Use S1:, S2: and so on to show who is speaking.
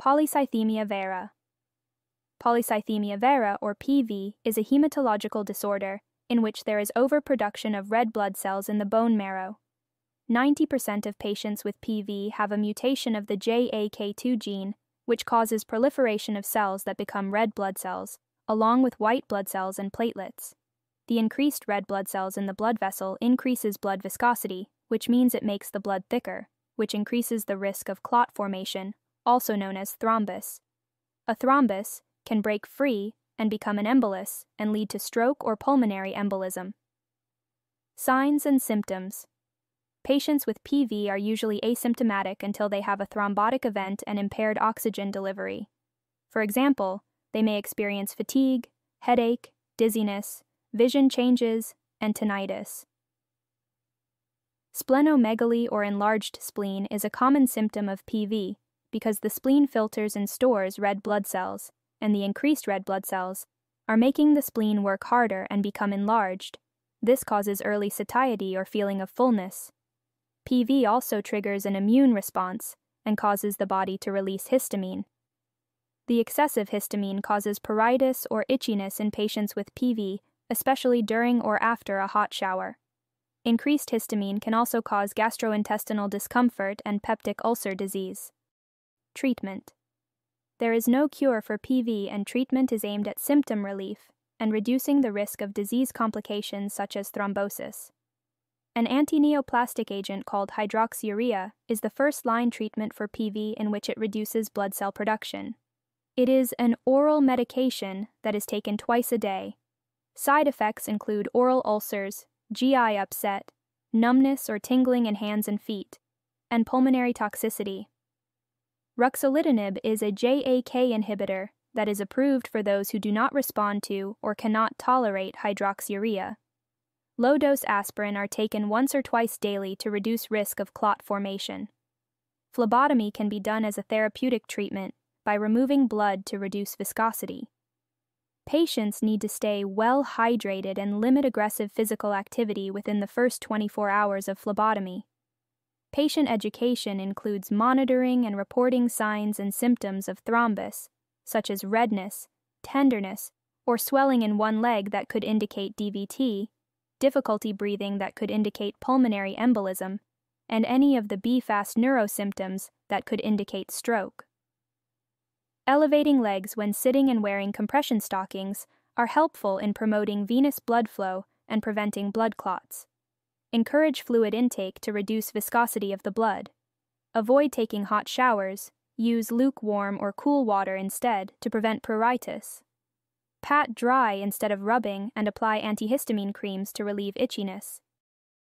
S1: Polycythemia vera. Polycythemia vera, or PV, is a hematological disorder in which there is overproduction of red blood cells in the bone marrow. 90% of patients with PV have a mutation of the JAK2 gene, which causes proliferation of cells that become red blood cells, along with white blood cells and platelets. The increased red blood cells in the blood vessel increases blood viscosity, which means it makes the blood thicker, which increases the risk of clot formation also known as thrombus. A thrombus can break free and become an embolus and lead to stroke or pulmonary embolism. Signs and symptoms Patients with PV are usually asymptomatic until they have a thrombotic event and impaired oxygen delivery. For example, they may experience fatigue, headache, dizziness, vision changes, and tinnitus. Splenomegaly or enlarged spleen is a common symptom of PV because the spleen filters and stores red blood cells, and the increased red blood cells are making the spleen work harder and become enlarged. This causes early satiety or feeling of fullness. PV also triggers an immune response and causes the body to release histamine. The excessive histamine causes pruritus or itchiness in patients with PV, especially during or after a hot shower. Increased histamine can also cause gastrointestinal discomfort and peptic ulcer disease. Treatment There is no cure for PV, and treatment is aimed at symptom relief and reducing the risk of disease complications such as thrombosis. An antineoplastic agent called hydroxyurea is the first line treatment for PV in which it reduces blood cell production. It is an oral medication that is taken twice a day. Side effects include oral ulcers, GI upset, numbness or tingling in hands and feet, and pulmonary toxicity. Ruxolitinib is a JAK inhibitor that is approved for those who do not respond to or cannot tolerate hydroxyurea. Low dose aspirin are taken once or twice daily to reduce risk of clot formation. Phlebotomy can be done as a therapeutic treatment by removing blood to reduce viscosity. Patients need to stay well hydrated and limit aggressive physical activity within the first 24 hours of phlebotomy. Patient education includes monitoring and reporting signs and symptoms of thrombus, such as redness, tenderness, or swelling in one leg that could indicate DVT, difficulty breathing that could indicate pulmonary embolism, and any of the BFAST neurosymptoms that could indicate stroke. Elevating legs when sitting and wearing compression stockings are helpful in promoting venous blood flow and preventing blood clots. Encourage fluid intake to reduce viscosity of the blood. Avoid taking hot showers. Use lukewarm or cool water instead to prevent pruritus. Pat dry instead of rubbing and apply antihistamine creams to relieve itchiness.